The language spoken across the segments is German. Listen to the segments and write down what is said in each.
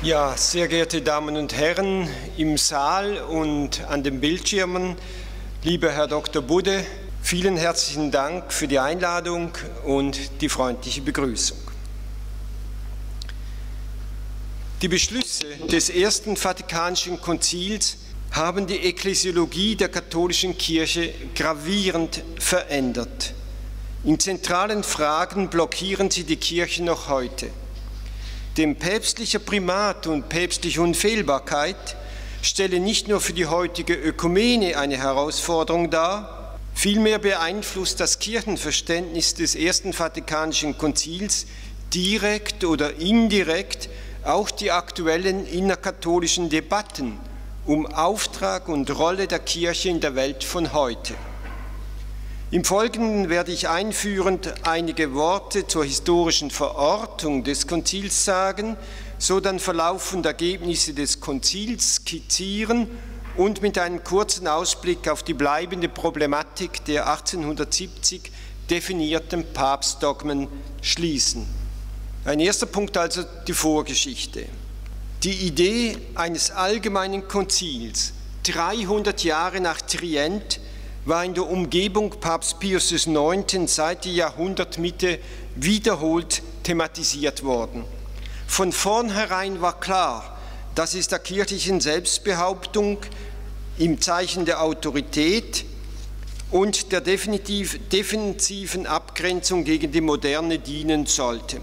Ja, sehr geehrte Damen und Herren im Saal und an den Bildschirmen, lieber Herr Dr. Budde, vielen herzlichen Dank für die Einladung und die freundliche Begrüßung. Die Beschlüsse des Ersten Vatikanischen Konzils haben die Ekklesiologie der katholischen Kirche gravierend verändert. In zentralen Fragen blockieren sie die Kirche noch heute. Dem päpstlicher Primat und päpstliche Unfehlbarkeit stelle nicht nur für die heutige Ökumene eine Herausforderung dar, vielmehr beeinflusst das Kirchenverständnis des Ersten Vatikanischen Konzils direkt oder indirekt auch die aktuellen innerkatholischen Debatten um Auftrag und Rolle der Kirche in der Welt von heute. Im Folgenden werde ich einführend einige Worte zur historischen Verortung des Konzils sagen, so dann verlaufende Ergebnisse des Konzils skizzieren und mit einem kurzen Ausblick auf die bleibende Problematik der 1870 definierten Papstdogmen schließen. Ein erster Punkt also die Vorgeschichte. Die Idee eines allgemeinen Konzils 300 Jahre nach Trient war in der Umgebung Papst Pius IX. seit der Jahrhundertmitte wiederholt thematisiert worden. Von vornherein war klar, dass es der kirchlichen Selbstbehauptung im Zeichen der Autorität und der definitiv, defensiven Abgrenzung gegen die Moderne dienen sollte,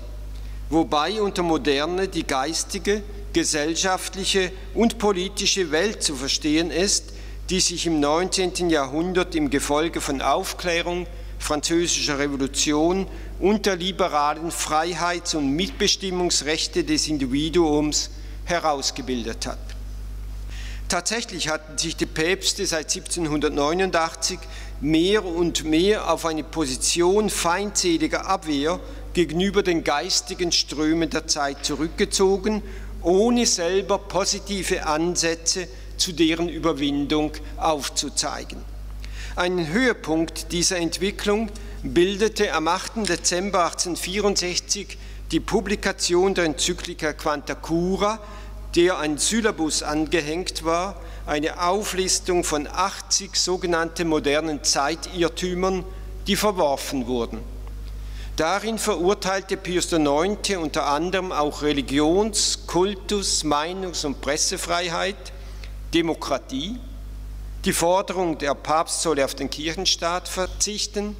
wobei unter Moderne die geistige, gesellschaftliche und politische Welt zu verstehen ist, die sich im 19. Jahrhundert im Gefolge von Aufklärung, französischer Revolution und der liberalen Freiheits- und Mitbestimmungsrechte des Individuums herausgebildet hat. Tatsächlich hatten sich die Päpste seit 1789 mehr und mehr auf eine Position feindseliger Abwehr gegenüber den geistigen Strömen der Zeit zurückgezogen, ohne selber positive Ansätze zu deren Überwindung aufzuzeigen. Einen Höhepunkt dieser Entwicklung bildete am 8. Dezember 1864 die Publikation der Enzyklika Quanta Cura, der ein Syllabus angehängt war, eine Auflistung von 80 sogenannten modernen Zeitirrtümern, die verworfen wurden. Darin verurteilte Pius IX. unter anderem auch Religions-, Kultus-, Meinungs- und Pressefreiheit, Demokratie, die Forderung, der Papst solle auf den Kirchenstaat verzichten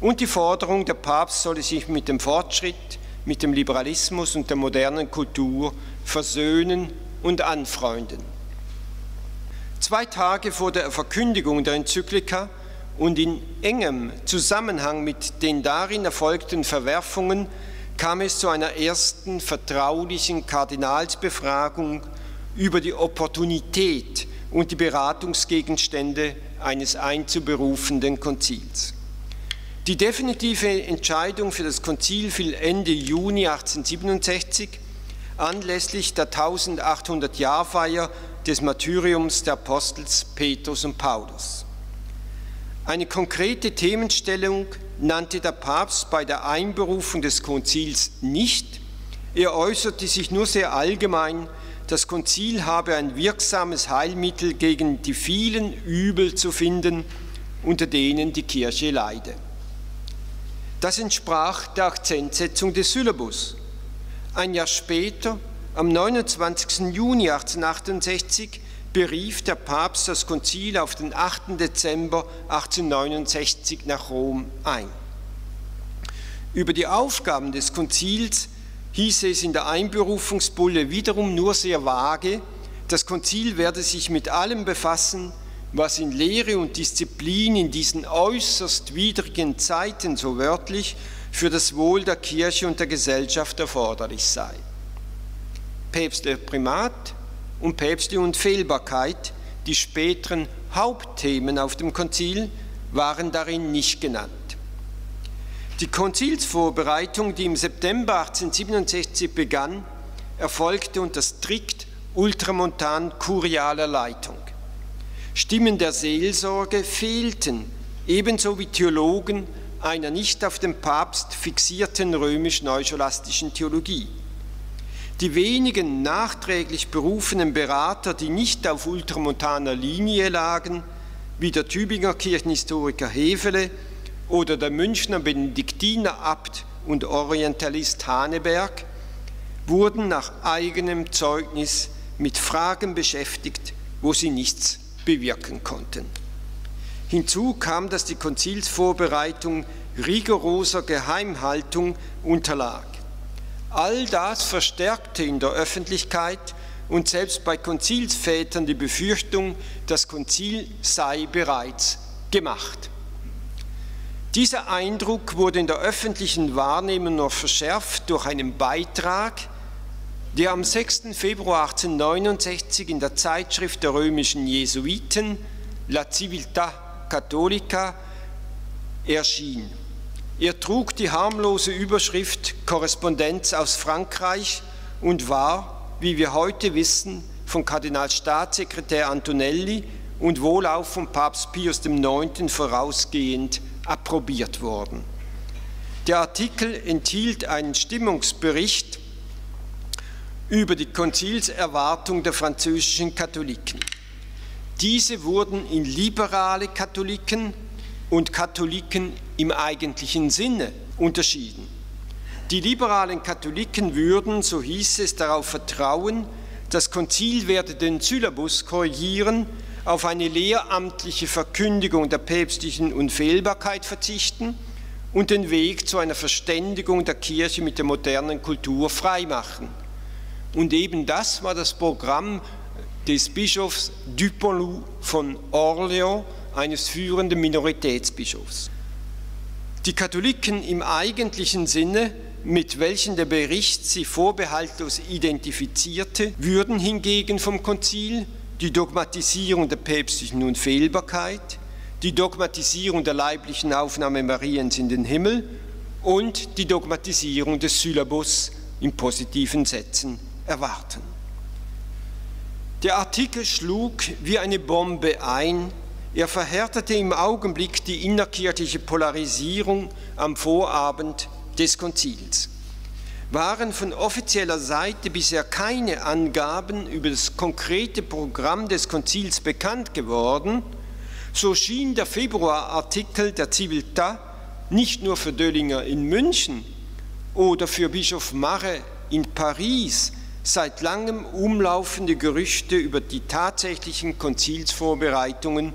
und die Forderung, der Papst solle sich mit dem Fortschritt, mit dem Liberalismus und der modernen Kultur versöhnen und anfreunden. Zwei Tage vor der Verkündigung der Enzyklika und in engem Zusammenhang mit den darin erfolgten Verwerfungen kam es zu einer ersten vertraulichen Kardinalsbefragung über die Opportunität und die Beratungsgegenstände eines einzuberufenden Konzils. Die definitive Entscheidung für das Konzil fiel Ende Juni 1867 anlässlich der 1800-Jahrfeier des Martyriums der Apostels Petrus und Paulus. Eine konkrete Themenstellung nannte der Papst bei der Einberufung des Konzils nicht, er äußerte sich nur sehr allgemein das Konzil habe ein wirksames Heilmittel gegen die vielen Übel zu finden, unter denen die Kirche leide. Das entsprach der Akzentsetzung des Syllabus. Ein Jahr später, am 29. Juni 1868, berief der Papst das Konzil auf den 8. Dezember 1869 nach Rom ein. Über die Aufgaben des Konzils hieß es in der Einberufungsbulle wiederum nur sehr vage, das Konzil werde sich mit allem befassen, was in Lehre und Disziplin in diesen äußerst widrigen Zeiten so wörtlich für das Wohl der Kirche und der Gesellschaft erforderlich sei. Päpstliche Primat und päpstliche Unfehlbarkeit, die späteren Hauptthemen auf dem Konzil, waren darin nicht genannt. Die Konzilsvorbereitung, die im September 1867 begann, erfolgte unter strikt ultramontan kurialer Leitung. Stimmen der Seelsorge fehlten, ebenso wie Theologen einer nicht auf den Papst fixierten römisch-neuscholastischen Theologie. Die wenigen nachträglich berufenen Berater, die nicht auf ultramontaner Linie lagen, wie der Tübinger Kirchenhistoriker Hefele oder der Münchner Benediktinerabt und Orientalist Haneberg, wurden nach eigenem Zeugnis mit Fragen beschäftigt, wo sie nichts bewirken konnten. Hinzu kam, dass die Konzilsvorbereitung rigoroser Geheimhaltung unterlag. All das verstärkte in der Öffentlichkeit und selbst bei Konzilsvätern die Befürchtung, das Konzil sei bereits gemacht. Dieser Eindruck wurde in der öffentlichen Wahrnehmung noch verschärft durch einen Beitrag, der am 6. Februar 1869 in der Zeitschrift der römischen Jesuiten La Civiltà Cattolica erschien. Er trug die harmlose Überschrift Korrespondenz aus Frankreich und war, wie wir heute wissen, von Kardinalstaatssekretär Antonelli und wohl auch von Papst Pius IX. vorausgehend approbiert worden. Der Artikel enthielt einen Stimmungsbericht über die Konzilserwartung der französischen Katholiken. Diese wurden in liberale Katholiken und Katholiken im eigentlichen Sinne unterschieden. Die liberalen Katholiken würden, so hieß es, darauf vertrauen, das Konzil werde den Syllabus korrigieren, auf eine lehramtliche Verkündigung der päpstlichen Unfehlbarkeit verzichten und den Weg zu einer Verständigung der Kirche mit der modernen Kultur freimachen. Und eben das war das Programm des Bischofs Duponloup von Orléans, eines führenden Minoritätsbischofs. Die Katholiken im eigentlichen Sinne, mit welchen der Bericht sie vorbehaltlos identifizierte, würden hingegen vom Konzil die Dogmatisierung der päpstlichen Unfehlbarkeit, die Dogmatisierung der leiblichen Aufnahme Mariens in den Himmel und die Dogmatisierung des Syllabus in positiven Sätzen erwarten. Der Artikel schlug wie eine Bombe ein er verhärtete im Augenblick die innerkirchliche Polarisierung am Vorabend des Konzils. Waren von offizieller Seite bisher keine Angaben über das konkrete Programm des Konzils bekannt geworden, so schien der Februarartikel der Civiltà nicht nur für Döllinger in München oder für Bischof Marre in Paris seit langem umlaufende Gerüchte über die tatsächlichen Konzilsvorbereitungen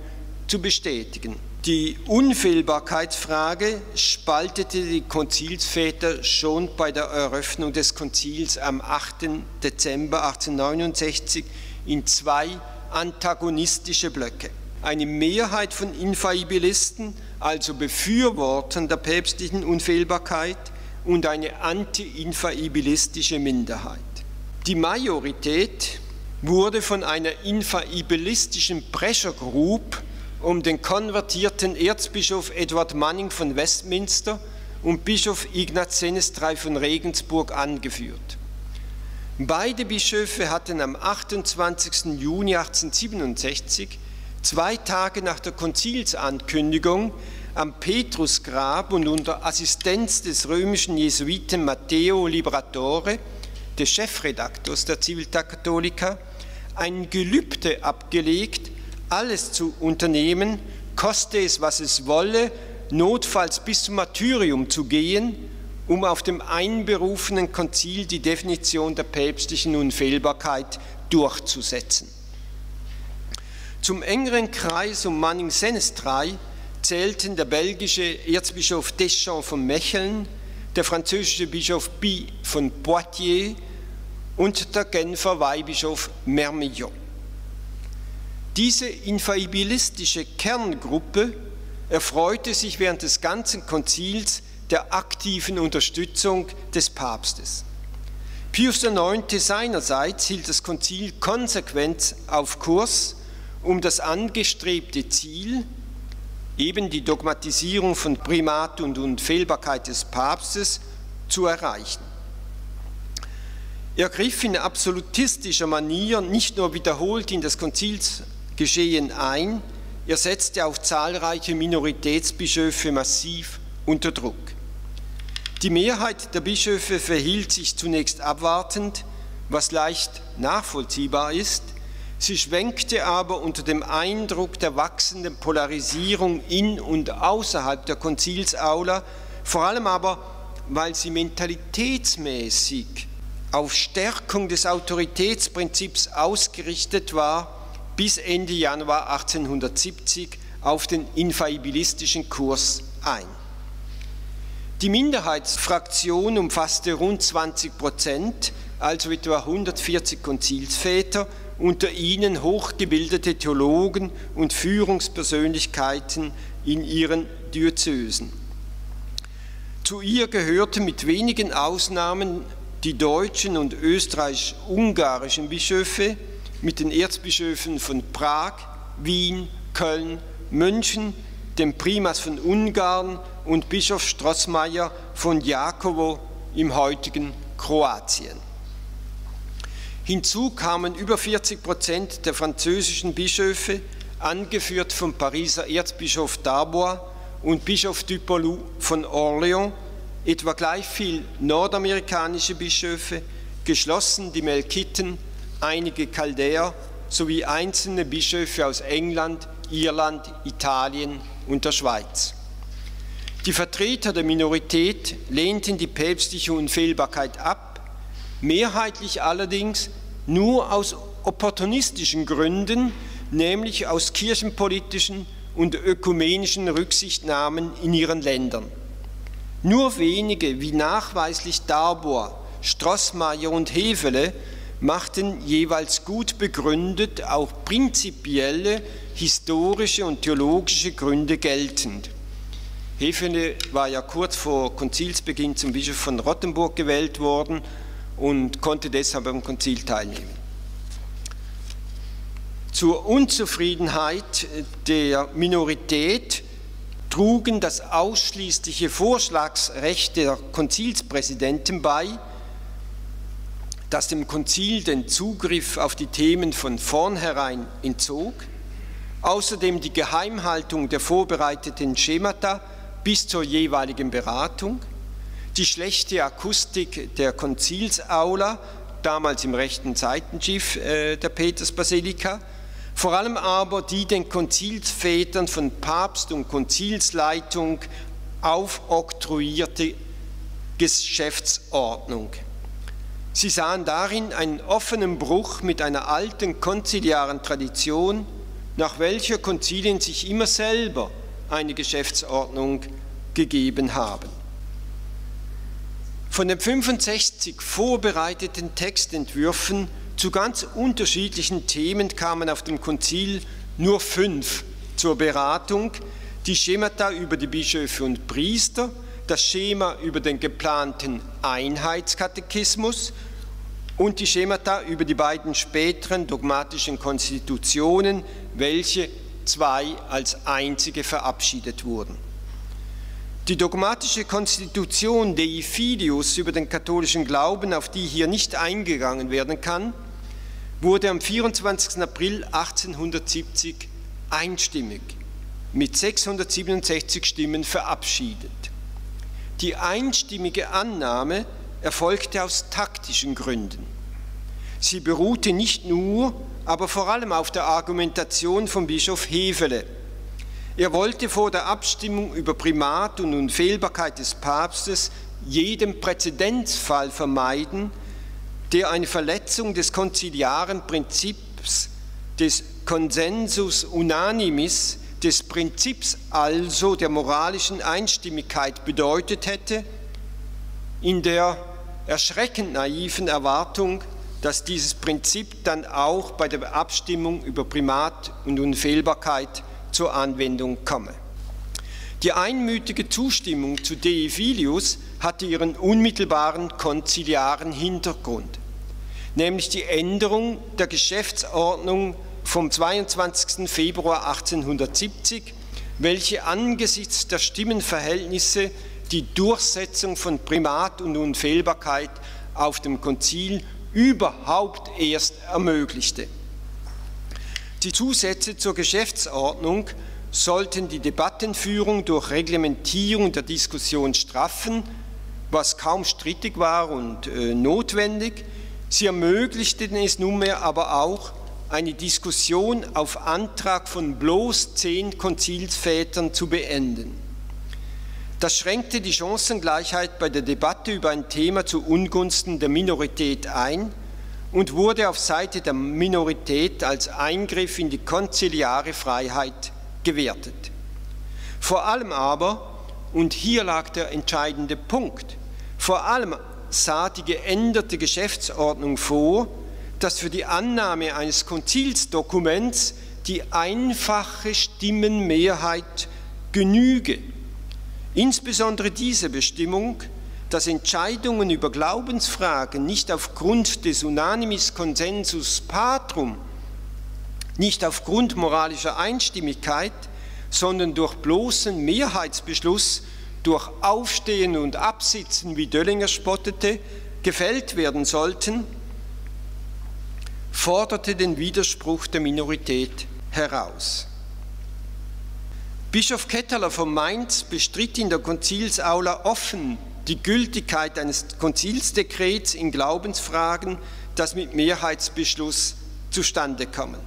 zu bestätigen. Die Unfehlbarkeitsfrage spaltete die Konzilsväter schon bei der Eröffnung des Konzils am 8. Dezember 1869 in zwei antagonistische Blöcke. Eine Mehrheit von Infallibilisten, also Befürwortern der päpstlichen Unfehlbarkeit, und eine anti-infallibilistische Minderheit. Die Majorität wurde von einer infallibilistischen Pressure Group um den konvertierten Erzbischof Edward Manning von Westminster und Bischof Ignaz Senestrei von Regensburg angeführt. Beide Bischöfe hatten am 28. Juni 1867, zwei Tage nach der Konzilsankündigung, am Petrusgrab und unter Assistenz des römischen Jesuiten Matteo Liberatore, des Chefredaktors der Civiltà Cattolica, ein Gelübde abgelegt, alles zu unternehmen, koste es, was es wolle, notfalls bis zum Martyrium zu gehen, um auf dem einberufenen Konzil die Definition der päpstlichen Unfehlbarkeit durchzusetzen. Zum engeren Kreis um Manning Senestrei zählten der belgische Erzbischof Deschamps von Mecheln, der französische Bischof Bi von Poitiers und der Genfer Weihbischof Mermillon. Diese infallibilistische Kerngruppe erfreute sich während des ganzen Konzils der aktiven Unterstützung des Papstes. Pius IX. seinerseits hielt das Konzil konsequent auf Kurs, um das angestrebte Ziel, eben die Dogmatisierung von Primat und Unfehlbarkeit des Papstes, zu erreichen. Er griff in absolutistischer Manier nicht nur wiederholt in das Konzils Geschehen ein. Er setzte auch zahlreiche Minoritätsbischöfe massiv unter Druck. Die Mehrheit der Bischöfe verhielt sich zunächst abwartend, was leicht nachvollziehbar ist, sie schwenkte aber unter dem Eindruck der wachsenden Polarisierung in und außerhalb der Konzilsaula, vor allem aber, weil sie mentalitätsmäßig auf Stärkung des Autoritätsprinzips ausgerichtet war, bis Ende Januar 1870 auf den infallibilistischen Kurs ein. Die Minderheitsfraktion umfasste rund 20 Prozent, also etwa 140 Konzilsväter, unter ihnen hochgebildete Theologen und Führungspersönlichkeiten in ihren Diözesen. Zu ihr gehörten mit wenigen Ausnahmen die deutschen und österreichisch-ungarischen Bischöfe mit den Erzbischöfen von Prag, Wien, Köln, München, dem Primas von Ungarn und Bischof Strossmayer von Jakovo im heutigen Kroatien. Hinzu kamen über 40 Prozent der französischen Bischöfe, angeführt vom Pariser Erzbischof Darbois und Bischof Dupolou von Orléans, etwa gleich viel nordamerikanische Bischöfe, geschlossen die Melkiten, einige Chaldäer sowie einzelne Bischöfe aus England, Irland, Italien und der Schweiz. Die Vertreter der Minorität lehnten die päpstliche Unfehlbarkeit ab mehrheitlich allerdings nur aus opportunistischen Gründen, nämlich aus kirchenpolitischen und ökumenischen Rücksichtnahmen in ihren Ländern. Nur wenige, wie nachweislich Darbour, Strossmayer und Hefele, machten jeweils gut begründet auch prinzipielle historische und theologische Gründe geltend. Hefele war ja kurz vor Konzilsbeginn zum Bischof von Rottenburg gewählt worden und konnte deshalb am Konzil teilnehmen. Zur Unzufriedenheit der Minorität trugen das ausschließliche Vorschlagsrecht der Konzilspräsidenten bei, das dem Konzil den Zugriff auf die Themen von vornherein entzog, außerdem die Geheimhaltung der vorbereiteten Schemata bis zur jeweiligen Beratung, die schlechte Akustik der Konzilsaula, damals im rechten Seitenschiff äh, der Petersbasilika, vor allem aber die den Konzilsvätern von Papst und Konzilsleitung aufoktroyierte Geschäftsordnung. Sie sahen darin einen offenen Bruch mit einer alten konziliaren Tradition, nach welcher Konzilien sich immer selber eine Geschäftsordnung gegeben haben. Von den 65 vorbereiteten Textentwürfen zu ganz unterschiedlichen Themen kamen auf dem Konzil nur fünf zur Beratung. Die Schemata über die Bischöfe und Priester, das Schema über den geplanten Einheitskatechismus und die Schemata über die beiden späteren dogmatischen Konstitutionen, welche zwei als einzige verabschiedet wurden. Die dogmatische Konstitution Dei Filius über den katholischen Glauben, auf die hier nicht eingegangen werden kann, wurde am 24. April 1870 einstimmig mit 667 Stimmen verabschiedet. Die einstimmige Annahme erfolgte aus taktischen Gründen. Sie beruhte nicht nur, aber vor allem auf der Argumentation von Bischof Hefele, er wollte vor der Abstimmung über Primat und Unfehlbarkeit des Papstes jeden Präzedenzfall vermeiden, der eine Verletzung des konziliaren Prinzips des Consensus unanimis, des Prinzips also der moralischen Einstimmigkeit bedeutet hätte, in der erschreckend naiven Erwartung, dass dieses Prinzip dann auch bei der Abstimmung über Primat und Unfehlbarkeit zur Anwendung komme. Die einmütige Zustimmung zu Dei Filius hatte ihren unmittelbaren konziliaren Hintergrund, nämlich die Änderung der Geschäftsordnung vom 22. Februar 1870, welche angesichts der Stimmenverhältnisse die Durchsetzung von Primat und Unfehlbarkeit auf dem Konzil überhaupt erst ermöglichte. Die Zusätze zur Geschäftsordnung sollten die Debattenführung durch Reglementierung der Diskussion straffen, was kaum strittig war und äh, notwendig. Sie ermöglichten es nunmehr aber auch, eine Diskussion auf Antrag von bloß zehn Konzilsvätern zu beenden. Das schränkte die Chancengleichheit bei der Debatte über ein Thema zu Ungunsten der Minorität ein und wurde auf Seite der Minorität als Eingriff in die konziliare Freiheit gewertet. Vor allem aber, und hier lag der entscheidende Punkt, vor allem sah die geänderte Geschäftsordnung vor, dass für die Annahme eines Konzilsdokuments die einfache Stimmenmehrheit genüge. Insbesondere diese Bestimmung, dass Entscheidungen über Glaubensfragen nicht aufgrund des Unanimis Consensus Patrum, nicht aufgrund moralischer Einstimmigkeit, sondern durch bloßen Mehrheitsbeschluss, durch Aufstehen und Absitzen, wie Döllinger spottete, gefällt werden sollten, forderte den Widerspruch der Minorität heraus. Bischof Ketteler von Mainz bestritt in der Konzilsaula offen die Gültigkeit eines Konzilsdekrets in Glaubensfragen, das mit Mehrheitsbeschluss zustande kommen.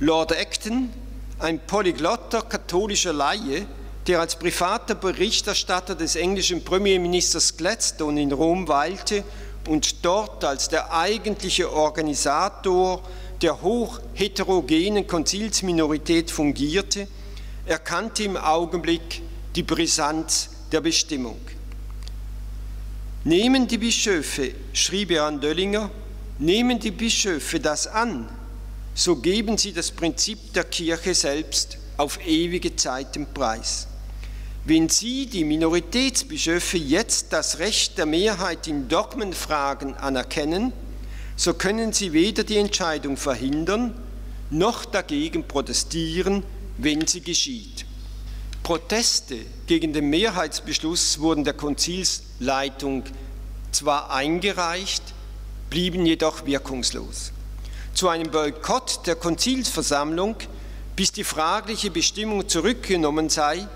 Lord Acton, ein polyglotter katholischer Laie, der als privater Berichterstatter des englischen Premierministers Gladstone in Rom weilte und dort als der eigentliche Organisator der hoch heterogenen Konzilsminorität fungierte, erkannte im Augenblick die Brisanz der Bestimmung. Nehmen die Bischöfe, schrieb er an Döllinger, nehmen die Bischöfe das an, so geben sie das Prinzip der Kirche selbst auf ewige Zeiten preis. Wenn Sie, die Minoritätsbischöfe, jetzt das Recht der Mehrheit in Dogmenfragen anerkennen, so können Sie weder die Entscheidung verhindern, noch dagegen protestieren, wenn sie geschieht. Proteste gegen den Mehrheitsbeschluss wurden der Konzilsleitung zwar eingereicht, blieben jedoch wirkungslos. Zu einem Boykott der Konzilsversammlung, bis die fragliche Bestimmung zurückgenommen sei,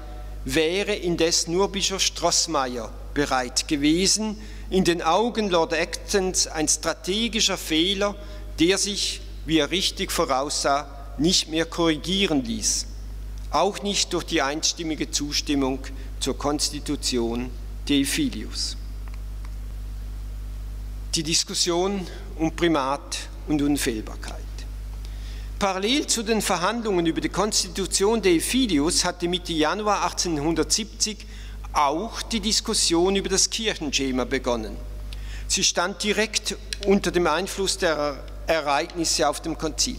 wäre indes nur Bischof Strossmayer bereit gewesen, in den Augen Lord Actons ein strategischer Fehler, der sich, wie er richtig voraussah, nicht mehr korrigieren ließ auch nicht durch die einstimmige Zustimmung zur Konstitution Dei Filius. Die Diskussion um Primat und Unfehlbarkeit. Parallel zu den Verhandlungen über die Konstitution Dei Filius hatte Mitte Januar 1870 auch die Diskussion über das Kirchenschema begonnen. Sie stand direkt unter dem Einfluss der Ereignisse auf dem Konzil.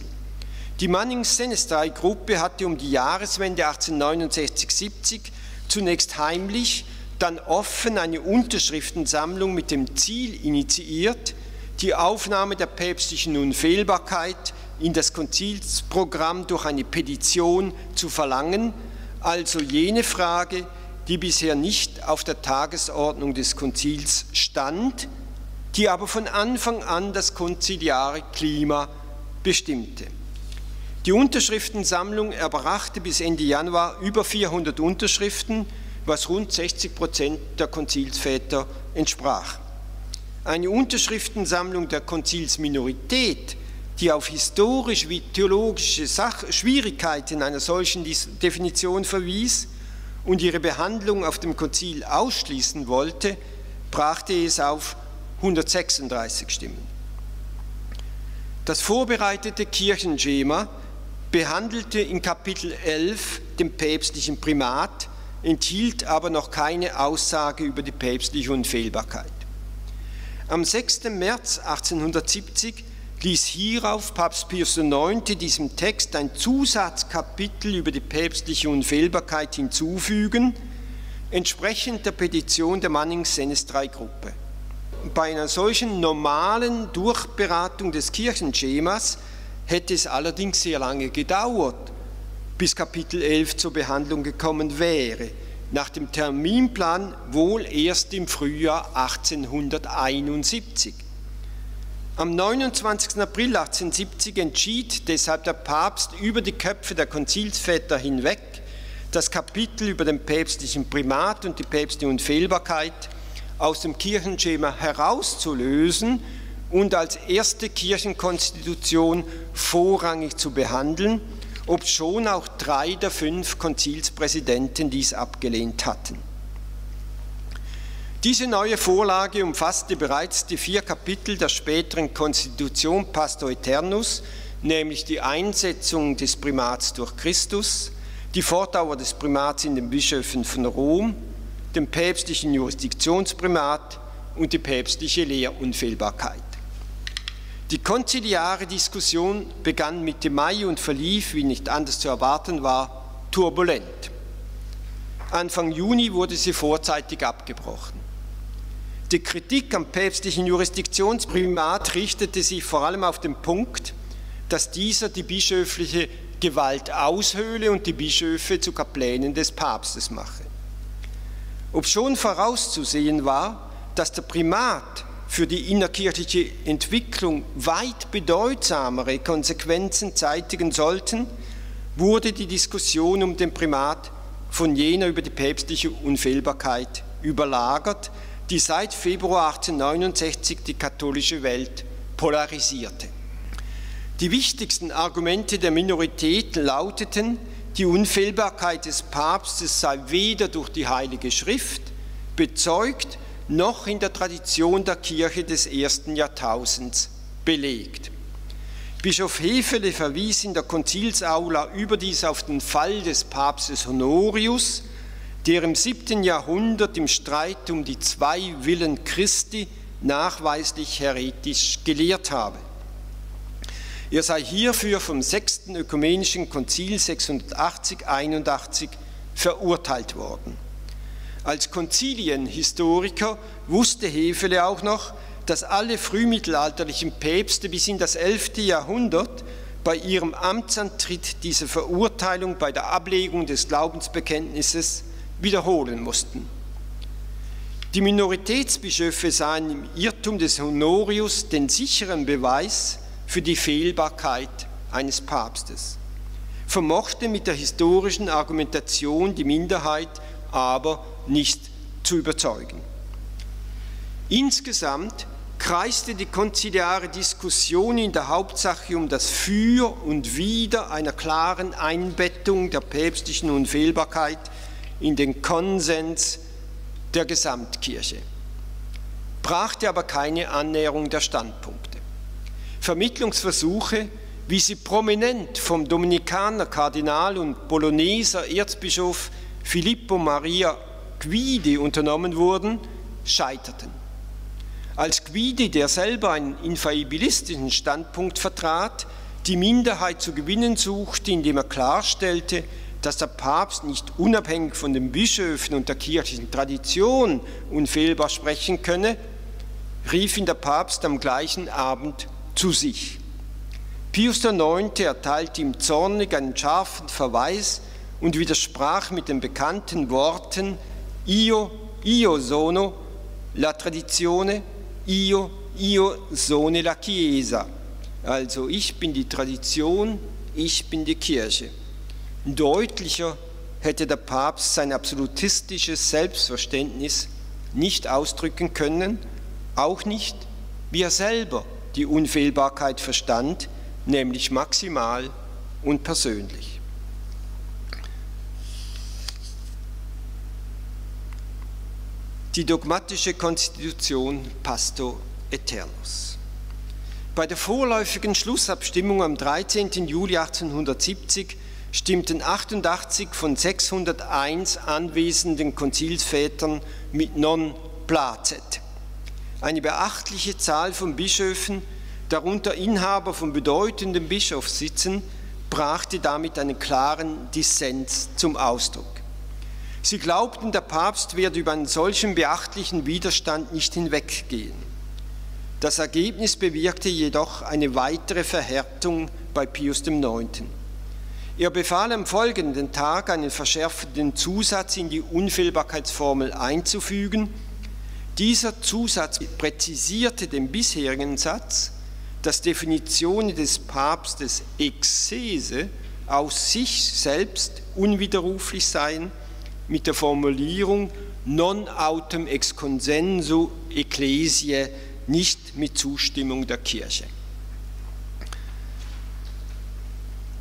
Die Mannings-Senestei-Gruppe hatte um die Jahreswende 1869-70 zunächst heimlich, dann offen eine Unterschriftensammlung mit dem Ziel initiiert, die Aufnahme der päpstlichen Unfehlbarkeit in das Konzilsprogramm durch eine Petition zu verlangen, also jene Frage, die bisher nicht auf der Tagesordnung des Konzils stand, die aber von Anfang an das konziliare Klima bestimmte. Die Unterschriftensammlung erbrachte bis Ende Januar über 400 Unterschriften, was rund 60 Prozent der Konzilsväter entsprach. Eine Unterschriftensammlung der Konzilsminorität, die auf historisch wie theologische Sach Schwierigkeiten einer solchen Definition verwies und ihre Behandlung auf dem Konzil ausschließen wollte, brachte es auf 136 Stimmen. Das vorbereitete Kirchenschema behandelte in Kapitel 11 den päpstlichen Primat, enthielt aber noch keine Aussage über die päpstliche Unfehlbarkeit. Am 6. März 1870 ließ hierauf Papst Pius IX diesem Text ein Zusatzkapitel über die päpstliche Unfehlbarkeit hinzufügen, entsprechend der Petition der Mannings-Senestrai-Gruppe. Bei einer solchen normalen Durchberatung des Kirchenschemas hätte es allerdings sehr lange gedauert, bis Kapitel 11 zur Behandlung gekommen wäre. Nach dem Terminplan wohl erst im Frühjahr 1871. Am 29. April 1870 entschied deshalb der Papst über die Köpfe der Konzilsväter hinweg, das Kapitel über den päpstlichen Primat und die päpstliche Unfehlbarkeit aus dem Kirchenschema herauszulösen und als erste Kirchenkonstitution vorrangig zu behandeln, obschon auch drei der fünf Konzilspräsidenten dies abgelehnt hatten. Diese neue Vorlage umfasste bereits die vier Kapitel der späteren Konstitution Pastor Eternus, nämlich die Einsetzung des Primats durch Christus, die Fortdauer des Primats in den Bischöfen von Rom, den päpstlichen Jurisdiktionsprimat und die päpstliche Lehrunfehlbarkeit. Die konziliare Diskussion begann Mitte Mai und verlief, wie nicht anders zu erwarten war, turbulent. Anfang Juni wurde sie vorzeitig abgebrochen. Die Kritik am päpstlichen Jurisdiktionsprimat richtete sich vor allem auf den Punkt, dass dieser die bischöfliche Gewalt aushöhle und die Bischöfe zu Kaplänen des Papstes mache. Obschon vorauszusehen war, dass der Primat für die innerkirchliche Entwicklung weit bedeutsamere Konsequenzen zeitigen sollten, wurde die Diskussion um den Primat von jener über die päpstliche Unfehlbarkeit überlagert, die seit Februar 1869 die katholische Welt polarisierte. Die wichtigsten Argumente der Minorität lauteten, die Unfehlbarkeit des Papstes sei weder durch die Heilige Schrift bezeugt, noch in der Tradition der Kirche des ersten Jahrtausends belegt. Bischof Hefele verwies in der Konzilsaula überdies auf den Fall des Papstes Honorius, der im siebten Jahrhundert im Streit um die zwei Willen Christi nachweislich heretisch gelehrt habe. Er sei hierfür vom sechsten Ökumenischen Konzil 680-81 verurteilt worden. Als Konzilienhistoriker wusste Hefele auch noch, dass alle frühmittelalterlichen Päpste bis in das 11. Jahrhundert bei ihrem Amtsantritt diese Verurteilung bei der Ablegung des Glaubensbekenntnisses wiederholen mussten. Die Minoritätsbischöfe sahen im Irrtum des Honorius den sicheren Beweis für die Fehlbarkeit eines Papstes, vermochte mit der historischen Argumentation die Minderheit aber nicht zu überzeugen. Insgesamt kreiste die konziliare Diskussion in der Hauptsache um das Für und Wider einer klaren Einbettung der päpstlichen Unfehlbarkeit in den Konsens der Gesamtkirche, brachte aber keine Annäherung der Standpunkte. Vermittlungsversuche, wie sie prominent vom Dominikaner Kardinal und Bologneser Erzbischof Filippo Maria Guidi unternommen wurden, scheiterten. Als Guidi, der selber einen infallibilistischen Standpunkt vertrat, die Minderheit zu gewinnen suchte, indem er klarstellte, dass der Papst nicht unabhängig von den Bischöfen und der kirchlichen Tradition unfehlbar sprechen könne, rief ihn der Papst am gleichen Abend zu sich. Pius IX. erteilte ihm zornig einen scharfen Verweis und widersprach mit den bekannten Worten Io, io sono la tradizione, io, io sono la Chiesa. Also ich bin die Tradition, ich bin die Kirche. Deutlicher hätte der Papst sein absolutistisches Selbstverständnis nicht ausdrücken können, auch nicht, wie er selber die Unfehlbarkeit verstand, nämlich maximal und persönlich. Die dogmatische Konstitution Pasto Eternus. Bei der vorläufigen Schlussabstimmung am 13. Juli 1870 stimmten 88 von 601 anwesenden Konzilsvätern mit non placet. Eine beachtliche Zahl von Bischöfen, darunter Inhaber von bedeutenden Bischofssitzen, brachte damit einen klaren Dissens zum Ausdruck. Sie glaubten, der Papst werde über einen solchen beachtlichen Widerstand nicht hinweggehen. Das Ergebnis bewirkte jedoch eine weitere Verhärtung bei Pius IX. Er befahl am folgenden Tag einen verschärfenden Zusatz in die Unfehlbarkeitsformel einzufügen. Dieser Zusatz präzisierte den bisherigen Satz, dass Definitionen des Papstes exzese aus sich selbst unwiderruflich seien, mit der Formulierung non autem ex consensu ecclesiae, nicht mit Zustimmung der Kirche.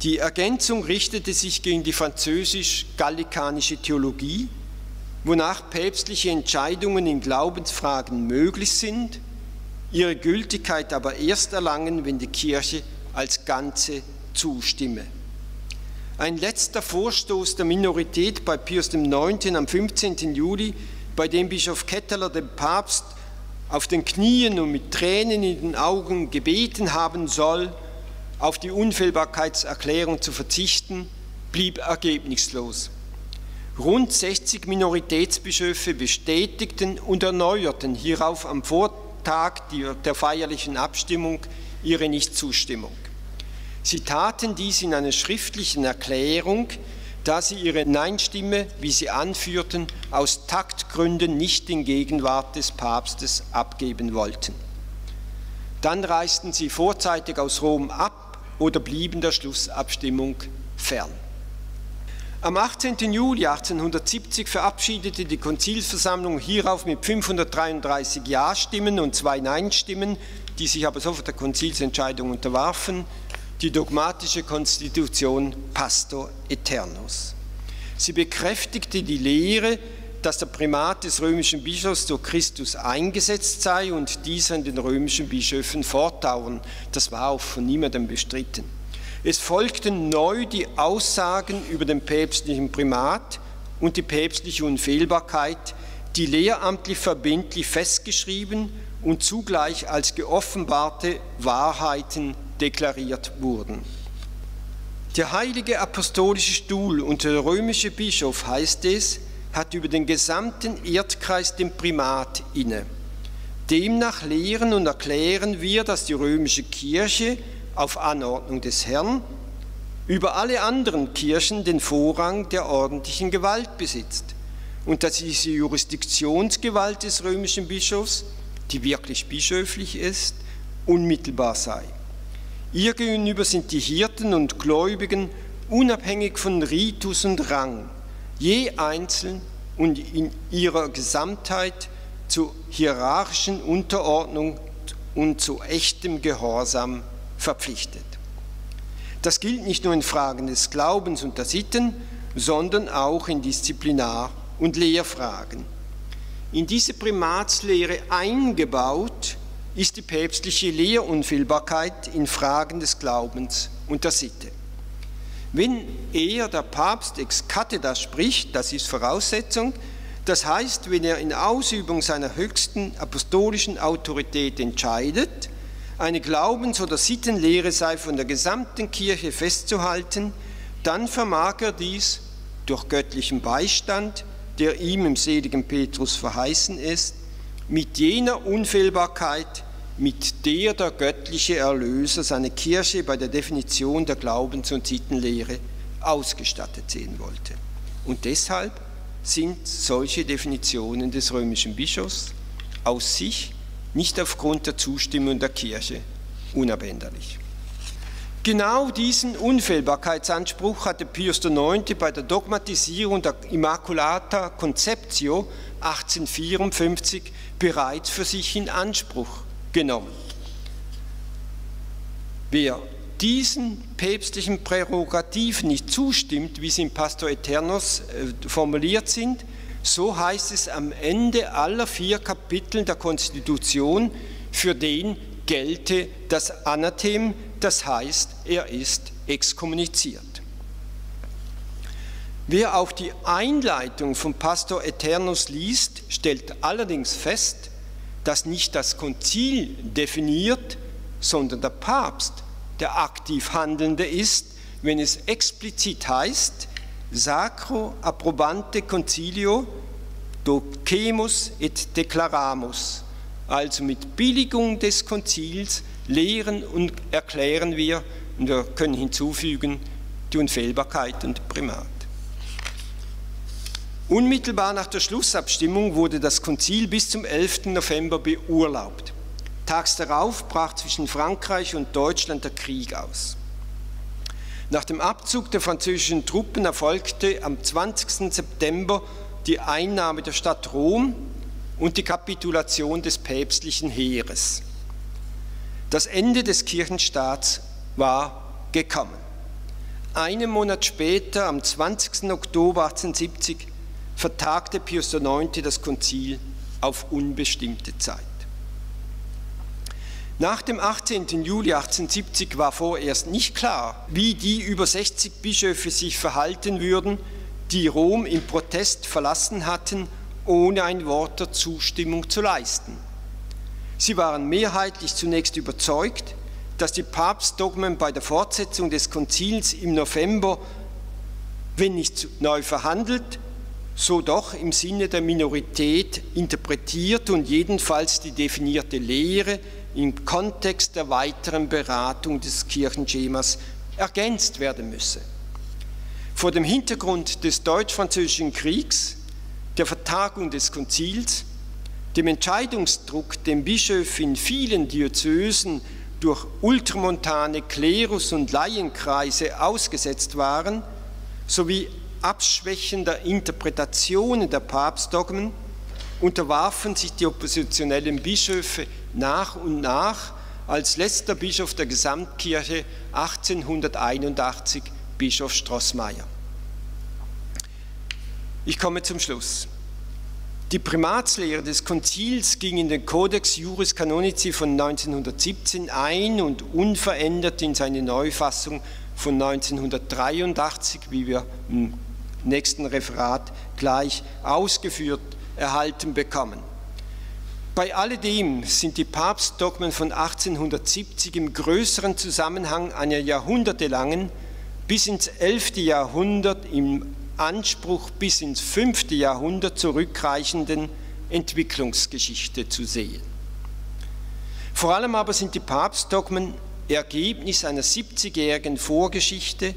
Die Ergänzung richtete sich gegen die französisch-gallikanische Theologie, wonach päpstliche Entscheidungen in Glaubensfragen möglich sind, ihre Gültigkeit aber erst erlangen, wenn die Kirche als Ganze zustimme. Ein letzter Vorstoß der Minorität bei Pius IX. am 15. Juli, bei dem Bischof Ketteler den Papst auf den Knien und mit Tränen in den Augen gebeten haben soll, auf die Unfehlbarkeitserklärung zu verzichten, blieb ergebnislos. Rund 60 Minoritätsbischöfe bestätigten und erneuerten hierauf am Vortag der feierlichen Abstimmung ihre Nichtzustimmung. Sie taten dies in einer schriftlichen Erklärung, da sie ihre Nein-Stimme, wie sie anführten, aus Taktgründen nicht in Gegenwart des Papstes abgeben wollten. Dann reisten sie vorzeitig aus Rom ab oder blieben der Schlussabstimmung fern. Am 18. Juli 1870 verabschiedete die Konzilsversammlung hierauf mit 533 Ja-Stimmen und zwei Nein-Stimmen, die sich aber sofort der Konzilsentscheidung unterwarfen, die dogmatische Konstitution Pastor Eternus. Sie bekräftigte die Lehre, dass der Primat des römischen Bischofs durch Christus eingesetzt sei und dieser in den römischen Bischöfen fortdauern. Das war auch von niemandem bestritten. Es folgten neu die Aussagen über den päpstlichen Primat und die päpstliche Unfehlbarkeit, die lehramtlich verbindlich festgeschrieben und zugleich als geoffenbarte Wahrheiten deklariert wurden. Der heilige apostolische Stuhl und der römische Bischof, heißt es, hat über den gesamten Erdkreis den Primat inne. Demnach lehren und erklären wir, dass die römische Kirche auf Anordnung des Herrn über alle anderen Kirchen den Vorrang der ordentlichen Gewalt besitzt und dass diese Jurisdiktionsgewalt des römischen Bischofs, die wirklich bischöflich ist, unmittelbar sei. Ihr gegenüber sind die Hirten und Gläubigen unabhängig von Ritus und Rang, je einzeln und in ihrer Gesamtheit zur hierarchischen Unterordnung und zu echtem Gehorsam verpflichtet. Das gilt nicht nur in Fragen des Glaubens und der Sitten, sondern auch in Disziplinar- und Lehrfragen. In diese Primatslehre eingebaut ist die päpstliche Lehrunfehlbarkeit in Fragen des Glaubens und der Sitte. Wenn er, der Papst, ex cathedra spricht, das ist Voraussetzung, das heißt, wenn er in Ausübung seiner höchsten apostolischen Autorität entscheidet, eine Glaubens- oder Sittenlehre sei von der gesamten Kirche festzuhalten, dann vermag er dies durch göttlichen Beistand, der ihm im seligen Petrus verheißen ist, mit jener Unfehlbarkeit, mit der der göttliche Erlöser seine Kirche bei der Definition der Glaubens- und Sittenlehre ausgestattet sehen wollte. Und deshalb sind solche Definitionen des römischen Bischofs aus sich nicht aufgrund der Zustimmung der Kirche unabänderlich. Genau diesen Unfehlbarkeitsanspruch hatte Pius IX bei der Dogmatisierung der Immaculata Conceptio 1854 bereits für sich in Anspruch genommen. Wer diesen päpstlichen Prärogativen nicht zustimmt, wie sie im Pastor Eternus äh, formuliert sind, so heißt es am Ende aller vier Kapitel der Konstitution, für den gelte das Anathem, das heißt, er ist exkommuniziert. Wer auch die Einleitung von Pastor Eternus liest, stellt allerdings fest, dass nicht das Konzil definiert, sondern der Papst der aktiv Handelnde ist, wenn es explizit heißt, Sacro approbante concilio docemus et declaramus, also mit Billigung des Konzils lehren und erklären wir, und wir können hinzufügen, die Unfehlbarkeit und Primat. Unmittelbar nach der Schlussabstimmung wurde das Konzil bis zum 11. November beurlaubt. Tags darauf brach zwischen Frankreich und Deutschland der Krieg aus. Nach dem Abzug der französischen Truppen erfolgte am 20. September die Einnahme der Stadt Rom und die Kapitulation des päpstlichen Heeres. Das Ende des Kirchenstaats war gekommen. Einen Monat später, am 20. Oktober 1870, vertagte Pius IX. das Konzil auf unbestimmte Zeit. Nach dem 18. Juli 1870 war vorerst nicht klar, wie die über 60 Bischöfe sich verhalten würden, die Rom im Protest verlassen hatten, ohne ein Wort der Zustimmung zu leisten. Sie waren mehrheitlich zunächst überzeugt, dass die Papstdogmen bei der Fortsetzung des Konzils im November, wenn nicht neu verhandelt, so doch im Sinne der Minorität interpretiert und jedenfalls die definierte Lehre im Kontext der weiteren Beratung des Kirchenschemas ergänzt werden müsse. Vor dem Hintergrund des Deutsch-Französischen Kriegs, der Vertagung des Konzils, dem Entscheidungsdruck, dem Bischöfe in vielen Diözesen durch ultramontane Klerus- und Laienkreise ausgesetzt waren, sowie abschwächender Interpretationen der Papstdogmen unterwarfen sich die oppositionellen Bischöfe nach und nach als letzter Bischof der Gesamtkirche 1881 Bischof Strossmayer. Ich komme zum Schluss. Die Primatslehre des Konzils ging in den Codex Juris Canonici von 1917 ein und unverändert in seine Neufassung von 1983, wie wir im nächsten Referat gleich ausgeführt erhalten bekommen. Bei alledem sind die Papstdogmen von 1870 im größeren Zusammenhang einer jahrhundertelangen bis ins 11. Jahrhundert im Anspruch bis ins 5. Jahrhundert zurückreichenden Entwicklungsgeschichte zu sehen. Vor allem aber sind die Papstdogmen Ergebnis einer 70-jährigen Vorgeschichte,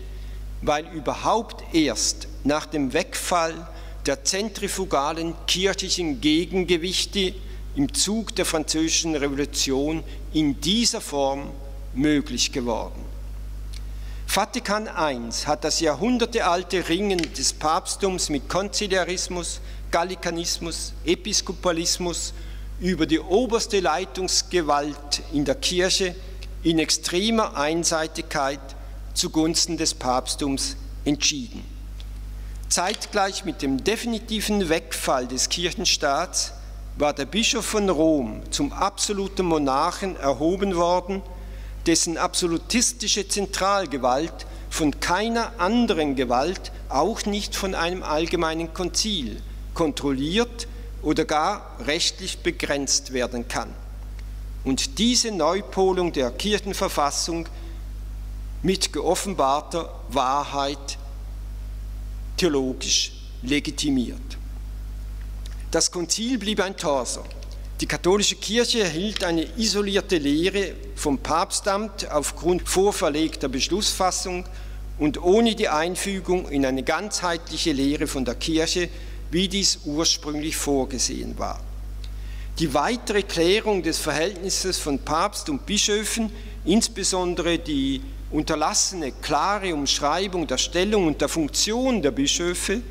weil überhaupt erst nach dem Wegfall der zentrifugalen kirchlichen Gegengewichte im Zug der französischen Revolution in dieser Form möglich geworden. Vatikan I hat das jahrhundertealte Ringen des Papsttums mit Konziliarismus, Gallikanismus, Episkopalismus über die oberste Leitungsgewalt in der Kirche in extremer Einseitigkeit zugunsten des Papsttums entschieden. Zeitgleich mit dem definitiven Wegfall des Kirchenstaats war der Bischof von Rom zum absoluten Monarchen erhoben worden dessen absolutistische Zentralgewalt von keiner anderen Gewalt, auch nicht von einem allgemeinen Konzil, kontrolliert oder gar rechtlich begrenzt werden kann. Und diese Neupolung der Kirchenverfassung mit geoffenbarter Wahrheit theologisch legitimiert. Das Konzil blieb ein Torso. Die katholische Kirche erhielt eine isolierte Lehre vom Papstamt aufgrund vorverlegter Beschlussfassung und ohne die Einfügung in eine ganzheitliche Lehre von der Kirche, wie dies ursprünglich vorgesehen war. Die weitere Klärung des Verhältnisses von Papst und Bischöfen, insbesondere die unterlassene klare Umschreibung der Stellung und der Funktion der Bischöfe,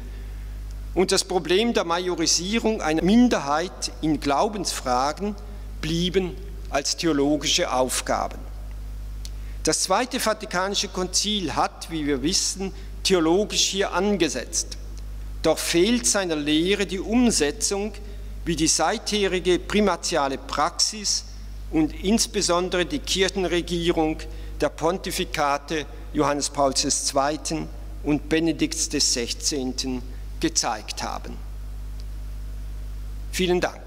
und das Problem der Majorisierung einer Minderheit in Glaubensfragen blieben als theologische Aufgaben. Das Zweite Vatikanische Konzil hat, wie wir wissen, theologisch hier angesetzt. Doch fehlt seiner Lehre die Umsetzung, wie die seitherige primatiale Praxis und insbesondere die Kirchenregierung der Pontifikate Johannes Pauls II. und Benedikts XVI gezeigt haben. Vielen Dank.